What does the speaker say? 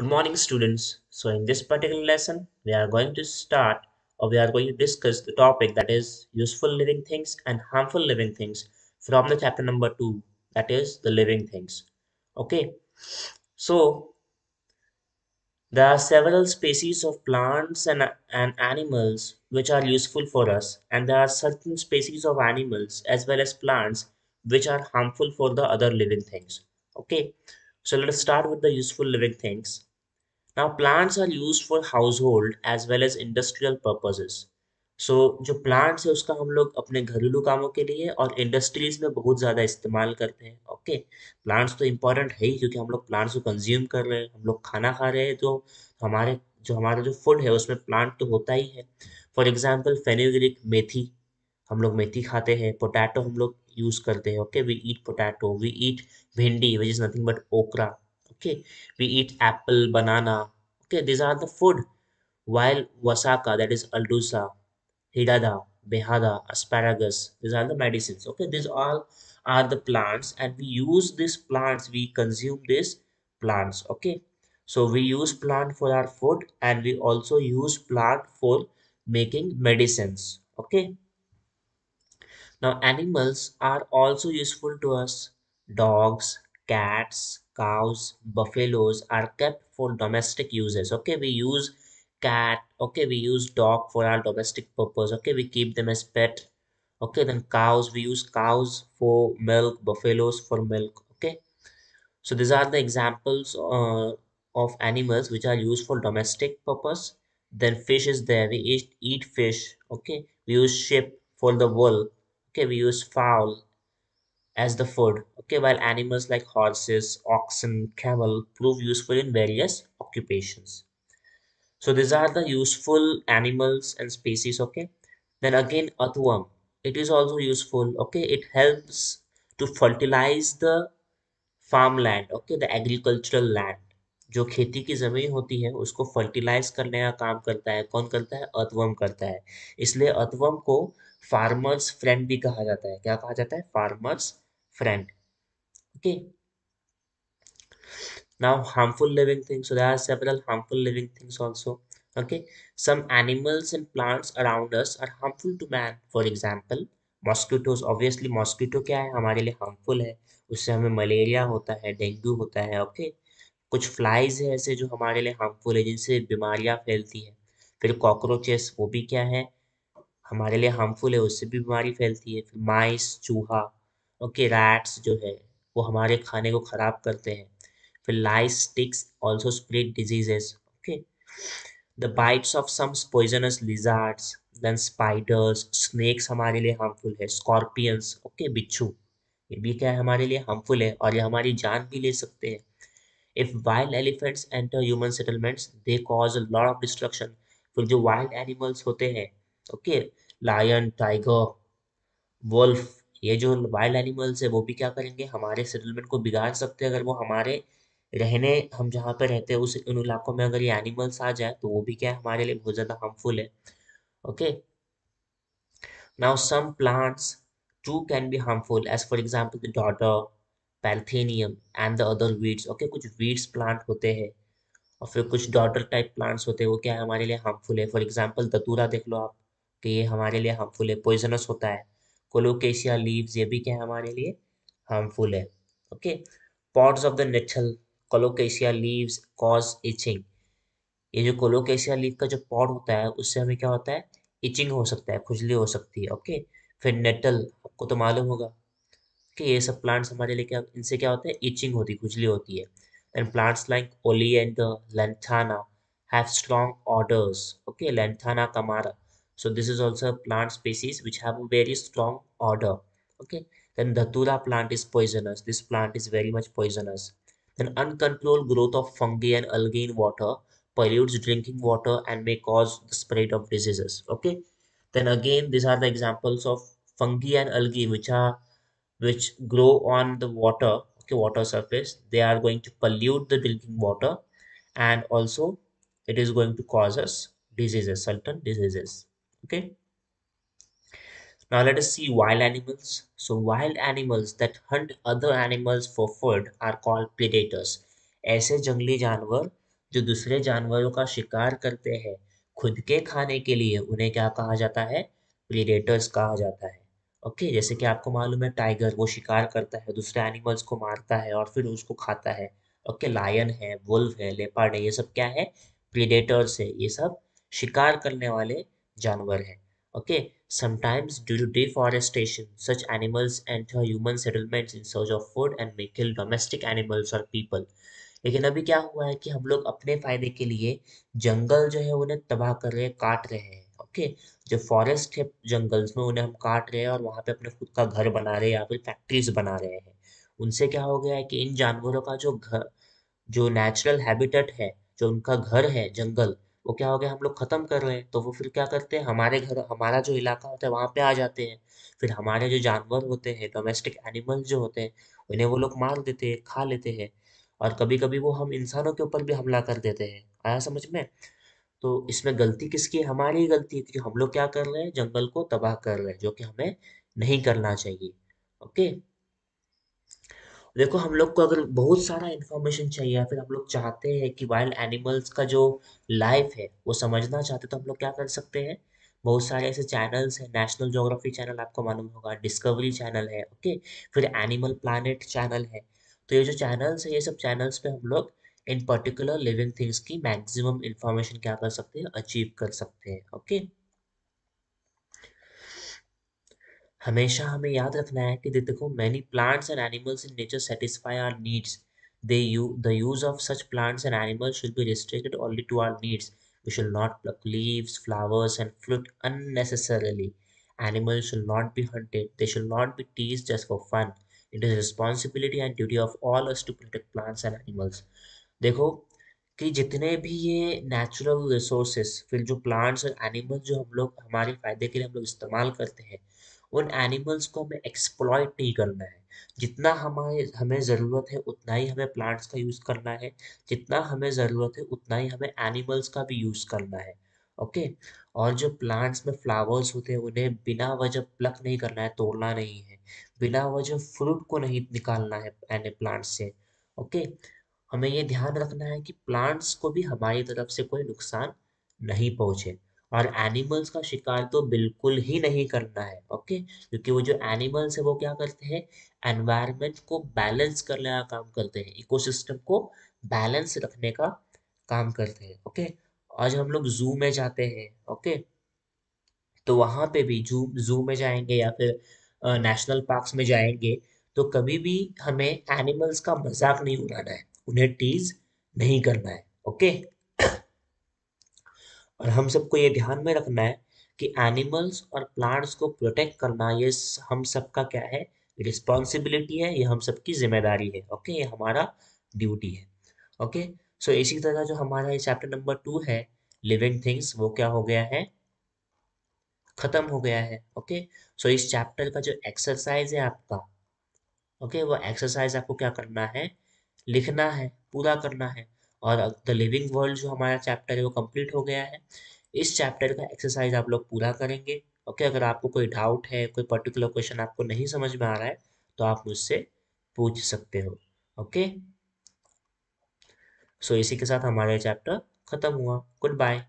Good morning, students. So, in this particular lesson, we are going to start or we are going to discuss the topic that is useful living things and harmful living things from the chapter number two, that is the living things. Okay, so there are several species of plants and, and animals which are useful for us, and there are certain species of animals as well as plants which are harmful for the other living things. Okay, so let us start with the useful living things. Now plants are used for household as well as industrial purposes. So so, जो plants है उसका हम लोग अपने घरेलू कामों के लिए और इंडस्ट्रीज़ में बहुत ज़्यादा इस्तेमाल करते हैं ओके प्लांट्स तो इम्पोर्टेंट है ही क्योंकि हम लोग प्लांट्स को कंज्यूम कर रहे हैं हम लोग खाना खा रहे हैं तो हमारे जो हमारा जो फ़ूड है उसमें प्लांट तो होता ही है। फॉर एग्ज़ाम्पल फेन्यूग्रिक मेथी हम लोग मेथी खाते हैं पोटैटो हम लोग यूज़ करते हैं okay we eat potato we eat bhindi which is nothing but okra okay we eat apple banana. Okay these are the food. While wasaka that is aldusa hidada behada asparagus these are the medicines. Okay these all are the plants and we use these plants we consume these plants. Okay so we use plant for our food and we also use plant for making medicines. Okay now animals are also useful to us. Dogs cats cows, buffaloes are kept for domestic uses. Okay, we use cat. Okay, we use dog for our domestic purpose. Okay, we keep them as pet. Okay, then cows, we use cows for milk, buffaloes for milk. Okay, so these are the examples uh, of animals which are used for domestic purpose. Then fish is there. We eat, eat fish. Okay, we use sheep for the wool. Okay, we use fowl as the food. Okay, while animals like horses, oxen, camel prove useful in various occupations. So these are the useful animals and species. Okay, then again earthworm. It is also useful. Okay, it helps to fertilize the farmland. Okay, the agricultural land. जो खेती की ज़मीन होती है उसको fertilise करने का काम करता है कौन करता है अर्थवर्म करता है इसलिए अर्थवर्म को फार्मर्स फ्रेंड भी कहा जाता है क्या कहा जाता है farmers friend okay now harmful living things so there are several harmful living things also okay some animals and plants around us are harmful to man for example mosquitoes obviously mosquito क्या है हमारे लिए harmful है उससे हमें होता है dengue होता है ओके okay? कुछ फ्लाइज है ऐसे जो हमारे लिए हार्मफुल है जिनसे बीमारियाँ फैलती है फिर कॉकरोचेस वो भी क्या है हमारे लिए हार्मफुल है उससे भी बीमारी फैलती है फिर माइस चूहा ओके रैट्स जो है, वो हमारे खाने को ख़राब करते हैं। फिर lice sticks also spread diseases okay the bites of some poisonous lizards then spiders snakes हमारे लिए हार्मफुल है। स्कॉर्पियंस ओके बिच्छू, ये भी क्या है हमारे लिए हार्मफुल है और ये हमारी जान भी ले सकते हैं। If wild elephants enter human settlements they cause lot of destruction फिर जो वाइल्ड एनिमल्स होते हैं ओके लायन टाइगर वुल्फ ये जो वाइल्ड एनिमल्स है, वो भी क्या करेंगे? हमारे सेटलमेंट को बिगाड़ सकते हैं, अगर वो हमारे रहने, हम जहाँ पे रहते हैं, उस, उन इलाकों में अगर ये एनिमल्स आ जाए तो वो भी क्या है, हमारे लिए बहुत ज़्यादा हार्मफुल है। Okay now some plants too can be harmful as for example the datura parthenium and the other weeds okay कुछ वीड्स प्लांट होते हैं, और फिर कुछ डॉटर टाइप प्लांट्स होते हैं, वो क्या है, हमारे लिए हार्मफुल है। फॉर एग्ज़ाम्पल दतूरा देख लो आप, कि ये हमारे लिए हार्मफुल है पॉइजनस होता है। कोलोकेशिया लीव्स ये भी क्या है हमारे लिए? हार्मफुल है okay parts of the natural colocasia leaves cause itching ये जो कोलोकेशिया लीव का जो पॉट होता है, उससे हमें क्या होता है? इचिंग हो सकता है, खुजली हो सकती है ओके फिर नेटल आपको तो मालूम होगा कि ये सब प्लांट्स हमारे लिए क्या, इनसे क्या होता है? इचिंग होती है खुजली होती है। And plants like oleander lantana have strong odours okay lantana camara so this is also a plant species which have a very strong odor okay? Then datura plant is poisonous. This plant is very much poisonous. Then uncontrolled growth of fungi and algae in water pollutes drinking water and may cause the spread of diseases okay? Then again these are the examples of fungi and algae which are which grow on the water okay water surface. They are going to pollute the drinking water and also it is going to cause us diseases certain diseases okay. Now let us see wild animals. So wild animals that hunt other animals for food are called predators. ऐसे जंगली जानवर जो दूसरे जानवरों का शिकार करते हैं खुद के खाने के लिए उन्हें क्या कहा जाता है? प्रीडेटर्स कहा जाता है। ओके okay, जैसे कि आपको मालूम है टाइगर वो शिकार करता है दूसरे एनिमल्स को मारता है और फिर उसको खाता है। ओके okay, लायन है वुल्फ है लेपर्ड है ये सब क्या है? प्रीडेटर्स है ये सब शिकार करने वाले जानवर हैं, okay? Sometimes due to deforestation, such animals enter human settlements in search of food and may kill domestic animals or people. लेकिन अभी क्या हुआ है कि हम लोग अपने फ़ायदे के लिए जंगल जो है उन्हें तबाह कर रहे हैं, काट रहे हैं ओके जो फॉरेस्ट है जंगल्स में उन्हें हम काट रहे हैं और वहाँ पे अपने खुद का घर बना रहे हैं या फिर फैक्ट्रीज बना रहे हैं। उनसे क्या हो गया है कि इन जानवरों का जो घर जो नेचुरल हैबिटेट है, जो उनका घर है जंगल वो क्या हो गया, हम लोग खत्म कर रहे हैं। तो वो फिर क्या करते हैं, हमारे घर, हमारा जो इलाका होता है, वहाँ पे आ जाते हैं। फिर हमारे जो जानवर होते हैं डोमेस्टिक एनिमल्स जो होते हैं, उन्हें वो लोग मार देते हैं, खा लेते हैं। और कभी कभी वो हम इंसानों के ऊपर भी हमला कर देते हैं। आया समझ में? तो इसमें गलती किसकी है? हमारी ही गलती है क्योंकि हम लोग क्या कर रहे हैं, जंगल को तबाह कर रहे हैं, जो कि हमें नहीं करना चाहिए। ओके? देखो, हम लोग को अगर बहुत सारा इन्फॉर्मेशन चाहिए या फिर हम लोग चाहते हैं कि वाइल्ड एनिमल्स का जो लाइफ है, वो समझना चाहते तो हम लोग क्या कर सकते हैं? बहुत सारे ऐसे चैनल्स हैं नेशनल जोग्राफी चैनल आपको मालूम होगा डिस्कवरी चैनल है ओके फिर एनिमल प्लानट चैनल है। तो ये जो चैनल्स है, ये सब चैनल्स पे हम लोग इन पर्टिकुलर लिविंग थिंग्स की मैक्सिमम इन्फॉर्मेशन क्या कर सकते हैं? अचीव कर सकते हैं ओके हमेशा हमें याद रखना है कि देखो many plants and animals in nature satisfy our needs they you the use of such plants and animals should be restricted only to our needs we should not pluck leaves flowers and fruit unnecessarily animals should not be hunted they should not be tease just for fun it is responsibility and duty of all us to protect plants and animals देखो, कि जितने भी ये natural resources फिर जो plants और animals जो हम लोग, हमारे फ़ायदे के लिए हम लोग इस्तेमाल करते हैं उन एनिमल्स को हमें एक्सप्लॉयट नहीं करना है। जितना हमारे, हमें ज़रूरत है, उतना ही हमें प्लांट्स का यूज़ करना है। जितना हमें ज़रूरत है, उतना ही हमें एनिमल्स का भी यूज़ करना है। ओके और जो प्लांट्स में फ्लावर्स होते हैं, उन्हें बिना वजह प्लक नहीं करना है, तोड़ना नहीं है। बिना वजह फ्रूट को नहीं निकालना है एने प्लांट से। ओके हमें ये ध्यान रखना है कि प्लांट्स को भी हमारी तरफ़ से कोई नुकसान नहीं पहुँचे। और एनिमल्स का शिकार तो बिल्कुल ही नहीं करना है ओके क्योंकि वो जो एनिमल्स है, वो क्या करते हैं? एनवायरनमेंट को बैलेंस करने का काम करते हैं इकोसिस्टम को बैलेंस रखने का काम करते हैं ओके आज हम लोग जू में जाते हैं ओके तो वहाँ पे भी जू जू में जाएँगे या फिर नेशनल पार्क्स में जाएँगे तो कभी भी हमें एनिमल्स का मज़ाक नहीं उड़ाना है, उन्हें टीज नहीं करना है ओके और हम सबको ये ध्यान में रखना है कि एनिमल्स और प्लांट्स को प्रोटेक्ट करना ये हम सबका क्या है? रिस्पॉन्सिबिलिटी है, ये हम सबकी ज़िम्मेदारी है ओके ये हमारा ड्यूटी है ओके सो इसी तरह जो हमारा चैप्टर नंबर टू है लिविंग थिंग्स वो क्या हो गया है? खत्म हो गया है ओके सो इस चैप्टर का जो एक्सरसाइज है आपका ओके वो एक्सरसाइज आपको क्या करना है? लिखना है, पूरा करना है। और द लिविंग वर्ल्ड जो हमारा चैप्टर है वो कंप्लीट हो गया है। इस चैप्टर का एक्सरसाइज आप लोग पूरा करेंगे। ओके अगर आपको कोई डाउट है, कोई पर्टिकुलर क्वेश्चन आपको नहीं समझ में आ रहा है तो आप मुझसे पूछ सकते हो। ओके सो इसी के साथ हमारा चैप्टर खत्म हुआ। Good bye